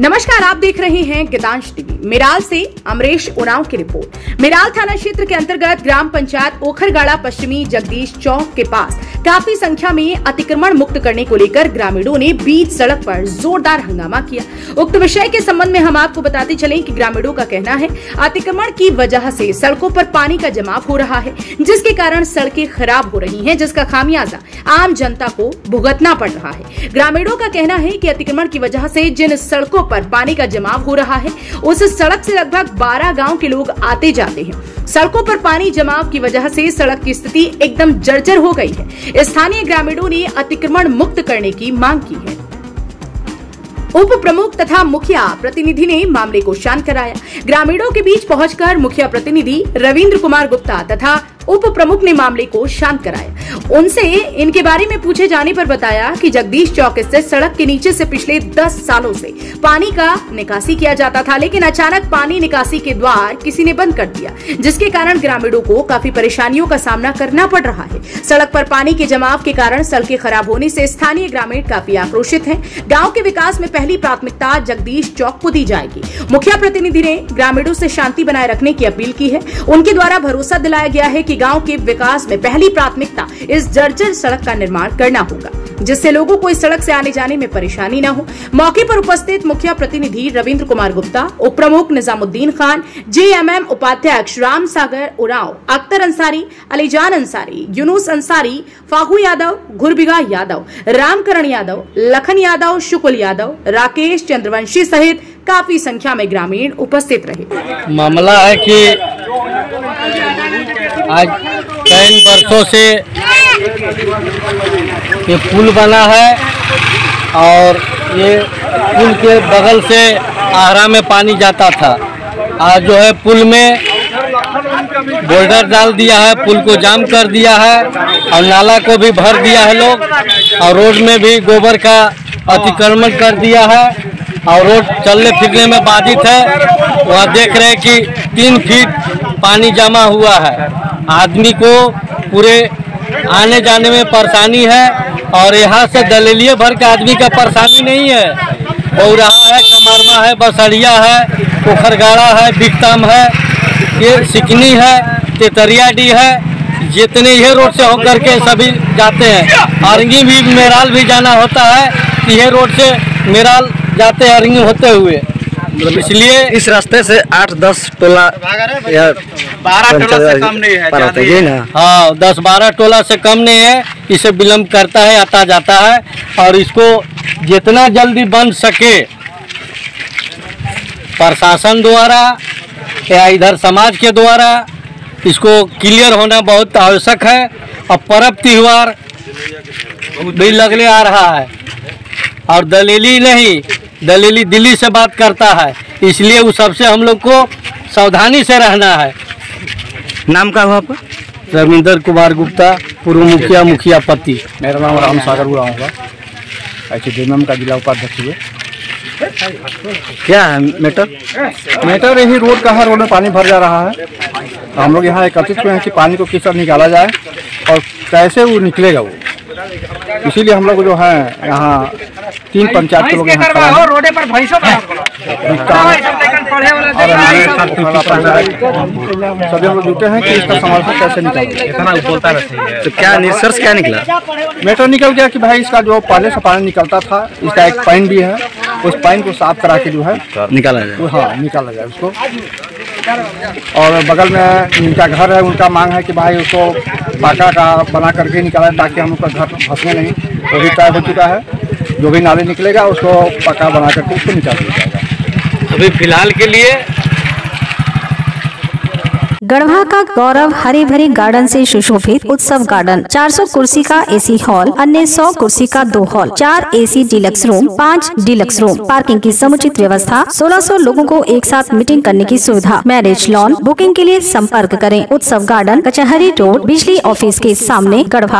नमस्कार, आप देख रहे हैं गीतांश टीवी। मिराल से अमरेश उरांव की रिपोर्ट। मिराल थाना क्षेत्र के अंतर्गत ग्राम पंचायत ओखरगाड़ा पश्चिमी जगदीश चौक के पास काफ़ी संख्या में अतिक्रमण मुक्त करने को लेकर ग्रामीणों ने बीच सड़क पर जोरदार हंगामा किया। उक्त विषय के संबंध में हम आपको बताते चले कि ग्रामीणों का कहना है, अतिक्रमण की वजह से सड़कों पर पानी का जमाव हो रहा है, जिसके कारण सड़कें खराब हो रही हैं, जिसका खामियाजा आम जनता को भुगतना पड़ रहा है। ग्रामीणों का कहना है की अतिक्रमण की वजह से जिन सड़कों पर पानी का जमाव हो रहा है। उस सड़क से लगभग 12 गाँव के लोग आते जाते हैं। सड़कों पर पानी जमाव की वजह से सड़क की स्थिति एकदम जर्जर हो गई है। स्थानीय ग्रामीणों ने अतिक्रमण मुक्त करने की मांग की है। उप प्रमुख तथा मुखिया प्रतिनिधि ने मामले को शांत कराया। ग्रामीणों के बीच पहुंचकर मुखिया प्रतिनिधि रविंद्र कुमार गुप्ता तथा उप प्रमुख ने मामले को शांत कराया। उनसे इनके बारे में पूछे जाने पर बताया कि जगदीश चौक स्थित सड़क के नीचे से पिछले 10 सालों से पानी का निकासी किया जाता था, लेकिन अचानक पानी निकासी के द्वार किसी ने बंद कर दिया, जिसके कारण ग्रामीणों को काफ़ी परेशानियों का सामना करना पड़ रहा है। सड़क पर पानी के जमाव के कारण सड़कें खराब होने से स्थानीय ग्रामीण काफ़ी आक्रोशित है। गाँव के विकास में पहली प्राथमिकता जगदीश चौक को दी जाएगी। मुखिया प्रतिनिधि ने ग्रामीणों से शांति बनाए रखने की अपील की है। उनके द्वारा भरोसा दिलाया गया है कि गाँव के विकास में पहली प्राथमिकता इस जर्जर सड़क का निर्माण करना होगा, जिससे लोगों को इस सड़क से आने जाने में परेशानी न हो। मौके पर उपस्थित मुखिया प्रतिनिधि रविंद्र कुमार गुप्ता उप प्रमुख निजामुद्दीन खान, जेएमएम उपाध्यक्ष राम सागर उराव, अख्तर अंसारी, अलीजान अंसारी, यूनुस अंसारी, फाहू यादव, घुरबिगा यादव, रामकरण यादव, लखन यादव, शुक्ल यादव, राकेश चंद्रवंशी सहित काफ़ी संख्या में ग्रामीण उपस्थित रहे। मामला है कि आज कई वर्षों से ये पुल बना है और ये पुल के बगल से आहरा में पानी जाता था। आज जो है पुल में बोल्डर डाल दिया है, पुल को जाम कर दिया है और नाला को भी भर दिया है लोग और रोड में भी गोबर का अतिक्रमण कर दिया है और रोड चलने फिरने में बाधित है। वहाँ देख रहे हैं कि तीन फीट पानी जमा हुआ है। आदमी को पूरे आने जाने में परेशानी है और यहाँ से दलेलिए भर के आदमी का परेशानी नहीं है। बौराहा है, कमरमा है बसड़िया है, पोखरगाड़ा है, बिकतम है, ये सिकनी है तेतरिया डी है, जितने ये रोड से होकर के सभी जाते हैं। अरंगी भी मेराल भी जाना होता है ये रोड से मेराल जाते हैं अरंगी होते हुए। इसलिए इस रास्ते से आठ दस टोला या बारह टोला से कम नहीं है है यही ना। हाँ। दस बारह टोला से कम नहीं है इसे विलम्ब करता है आता जाता है और इसको जितना जल्दी बन सके प्रशासन द्वारा या इधर समाज के द्वारा इसको क्लियर होना बहुत आवश्यक है और पर्व त्यौहार भी लगने आ रहा है। और दलीली नहीं दलीली दिल्ली से बात करता है। इसलिए उस सबसे हम लोग को सावधानी से रहना है। नाम का हुआ आपका? रविंदर कुमार गुप्ता पूर्व मुखिया मुखिया पति मेरा नाम राम सागर बुरा होगा। ऐसे जेएमएम का जिला उपाध्यक्ष हुए। क्या है मैटर? मैटर यही रोड का है रोड में पानी भर जा रहा है। तो हम लोग यहाँ एकत्रित हुए हैं कि पानी को किस तरह निकाला जाए और कैसे वो निकलेगा वो। इसीलिए हम लोग जो है यहाँ तीन पंचायत के लोग यहाँ खड़े हैं रोडे पर भैंसों का और हमारे साथ पोखरा पंचायत सभी लोग जुटे हैं कि इसका समाधान कैसे निकालें तो क्या निष्कर्ष क्या निकला? मैटर निकल गया कि भाई इसका जो पहले से पानी निकलता था इसका एक पाइन भी है उस पाइन को साफ़ करा के जो है निकाला जाए। हाँ निकाला जाए उसको। और बगल में जिनका घर है उनका मांग है कि भाई उसको पाका का बना करके निकाला ताकि हम लोग का घर फंसने नहीं। वो भी तय हो चुका है। जो भी नाले निकलेगा उसको पक्का बना करके उसको निकाल दिया जाएगा। अभी फ़िलहाल के लिए गढ़वा का गौरव हरे भरे गार्डन से सुशोभित उत्सव गार्डन 400 कुर्सी का एसी हॉल अन्य 100 कुर्सी का दो हॉल चार एसी डिलक्स रूम पाँच डिलक्स रूम। पार्किंग की समुचित व्यवस्था 1600 लोगों को एक साथ मीटिंग करने की सुविधा। मैरिज लॉन बुकिंग के लिए संपर्क करें। उत्सव गार्डन कचहरी रोड बिजली ऑफ़िस के सामने गढ़वा।